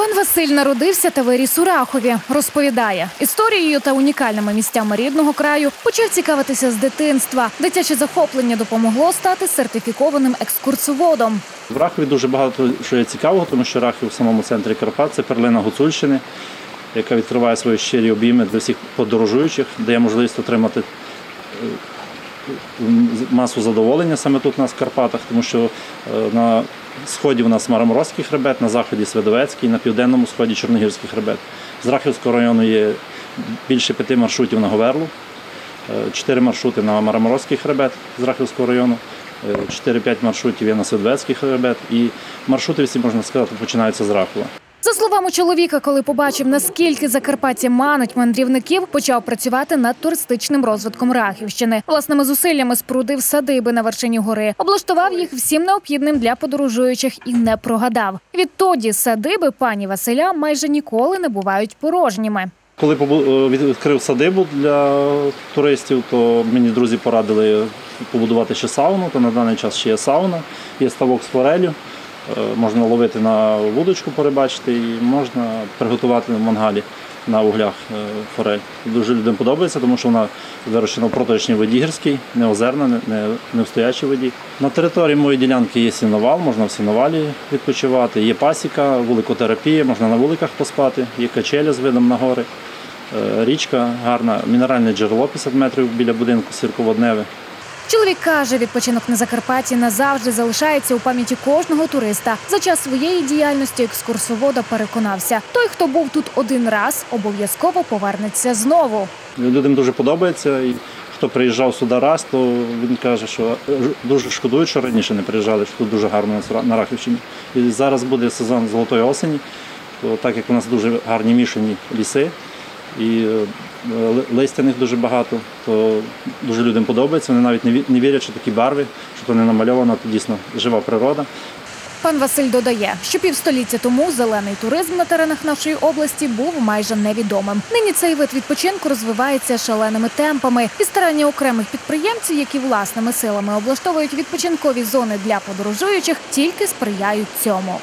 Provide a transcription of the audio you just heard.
Пан Василь народився та виріс у Рахові. Розповідає, історією та унікальними місцями рідного краю почав цікавитися з дитинства. Дитяче захоплення допомогло стати сертифікованим екскурсоводом. В Рахові дуже багато що є цікавого, тому що Рахів в самому центрі Карпат це перлина Гуцульщини, яка відкриває свої щирі обійми для всіх подорожуючих, дає можливість отримати е, масу задоволення саме тут у нас Карпатах, тому що е, на сході у нас Мараморозький хребет, на заході Свидовецький, на південному сході Чорногірський хребет. З Рахівського району є більше п'яти маршрутів на Говерлу, е, чотири маршрути на Мараморозький хребет з Рахівського району. е, 4-5 маршрутів є на Свидовецький хребет, і маршрути всі, можна сказати, починаються з Рахова. За словами чоловіка, коли побачив, наскільки Закарпаття манить мандрівників, почав працювати над туристичним розвитком Рахівщини. Власними зусиллями спрудив садиби на вершині гори, облаштував їх всім необхідним для подорожуючих і не прогадав. Відтоді садиби пані Василя майже ніколи не бувають порожніми. Коли е, відкрив садибу для туристів, то мені друзі порадили побудувати ще сауну, то на даний час ще є сауна, є ставок з форелю, можна ловити на вудочку, порибачити і можна приготувати в мангалі на углях е, форель. Дуже людям подобається, тому що вона вирощена в проточній воді гірській, не озерна, не, не в стоячій воді. На території моєї ділянки є сіновал, можна в сіновалі відпочивати, є пасіка, вуликотерапія, можна на вуликах поспати, є качеля з видом на гори. Е, Річка гарна, мінеральне джерело 50 метрів біля будинку сірководневе. Чоловік каже, відпочинок на Закарпатті назавжди залишається у пам'яті кожного туриста. За час своєї діяльності екскурсовода переконався, той, хто був тут один раз, обов'язково повернеться знову. Людям дуже подобається. І хто приїжджав сюди раз, то він каже, що е, дуже шкодують, що раніше не приїжджали, що тут дуже гарно на Рахівщині. І зараз буде сезон золотої осені, то так як у нас дуже гарні мішані ліси і е, ли- листяних дуже багато, то дуже людям подобається. Вони навіть не вірять, що такі барви, що то не намальовано, то дійсно жива природа. Пан Василь додає, що півстоліття тому зелений туризм на теренах нашої області був майже невідомим. Нині цей вид відпочинку розвивається шаленими темпами, і старання окремих підприємців, які власними силами облаштовують відпочинкові зони для подорожуючих, тільки сприяють цьому.